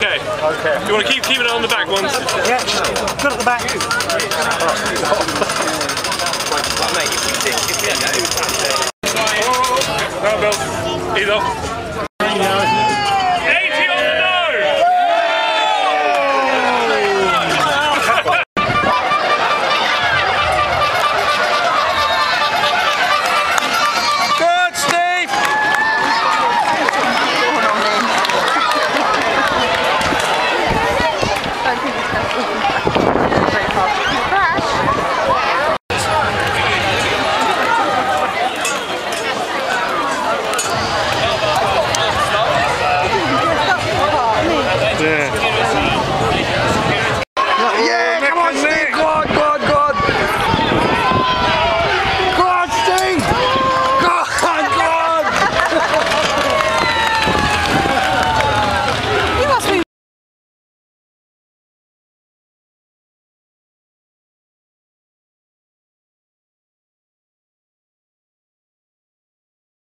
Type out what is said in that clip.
Okay. Okay. Do you want to keep keeping it on the back ones? Yeah. Good at the back. No, Bill. Off. Yeah. come on, Nick!